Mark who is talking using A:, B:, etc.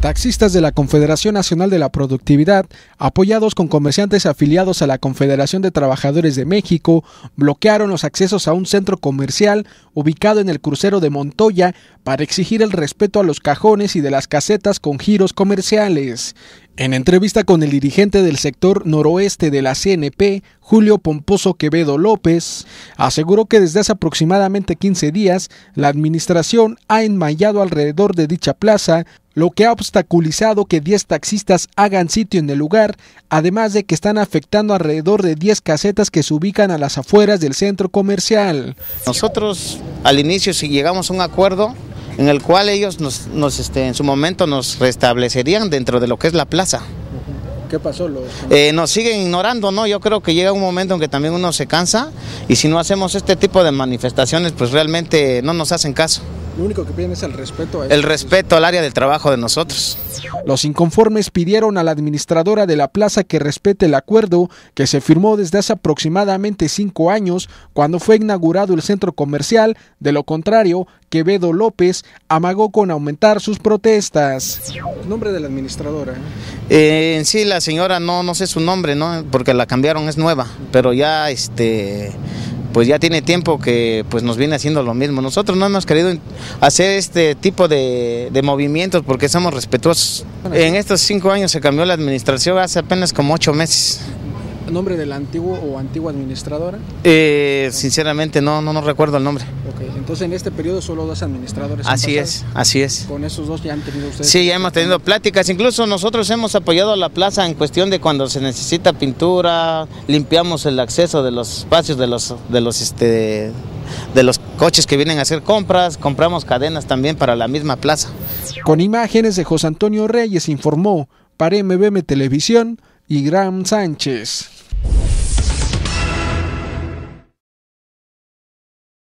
A: Taxistas de la Confederación Nacional de la Productividad, apoyados con comerciantes afiliados a la Confederación de Trabajadores de México, bloquearon los accesos a un centro comercial ubicado en el crucero de Montoya para exigir el respeto a los cajones y de las casetas con giros comerciales. En entrevista con el dirigente del sector noroeste de la CNP, Julio Pomposo Quevedo López, aseguró que desde hace aproximadamente 15 días la administración ha enmayado alrededor de dicha plaza, lo que ha obstaculizado que 10 taxistas hagan sitio en el lugar, además de que están afectando alrededor de 10 casetas que se ubican a las afueras del centro comercial.
B: Nosotros al inicio si llegamos a un acuerdo en el cual ellos nos, nos este, en su momento nos restablecerían dentro de lo que es la plaza.
A: ¿Qué pasó?
B: Eh, nos siguen ignorando, ¿no? Yo creo que llega un momento en que también uno se cansa y si no hacemos este tipo de manifestaciones, pues realmente no nos hacen caso.
A: Lo único que piden es el respeto
B: a El respeto al área del trabajo de nosotros.
A: Los inconformes pidieron a la administradora de la plaza que respete el acuerdo que se firmó desde hace aproximadamente cinco años cuando fue inaugurado el centro comercial. De lo contrario, Quevedo López amagó con aumentar sus protestas. ¿Nombre de la administradora?
B: Eh, en sí, la señora no, no sé su nombre, ¿no? Porque la cambiaron, es nueva, pero ya este pues ya tiene tiempo que pues nos viene haciendo lo mismo. Nosotros no hemos querido hacer este tipo de, movimientos porque somos respetuosos. En estos cinco años se cambió la administración hace apenas como ocho meses
A: nombre del antiguo o antigua administradora?
B: Eh, sinceramente no, no, no recuerdo el nombre.
A: entonces en este periodo solo dos administradores.
B: Así es, así es.
A: Con esos dos ya han tenido ustedes.
B: Sí, ya hemos tenido pláticas. Incluso nosotros hemos apoyado a la plaza en cuestión de cuando se necesita pintura, limpiamos el acceso de los espacios de los, de los, este, de los coches que vienen a hacer compras, compramos cadenas también para la misma plaza.
A: Con imágenes de José Antonio Reyes informó para MBM Televisión y Graham Sánchez.